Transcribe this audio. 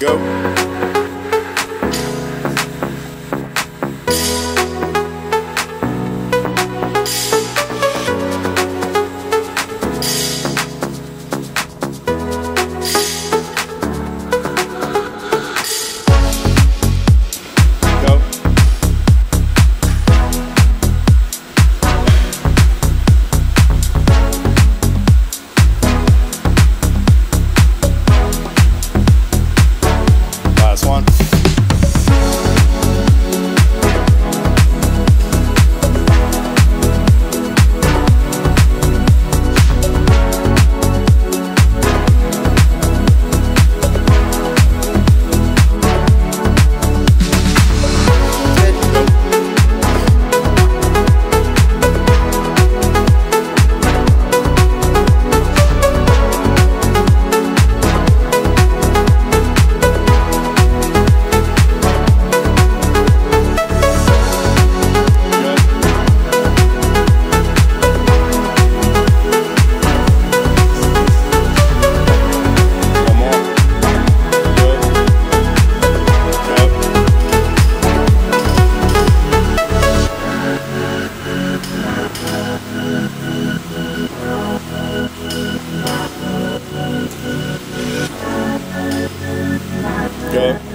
Go. Go.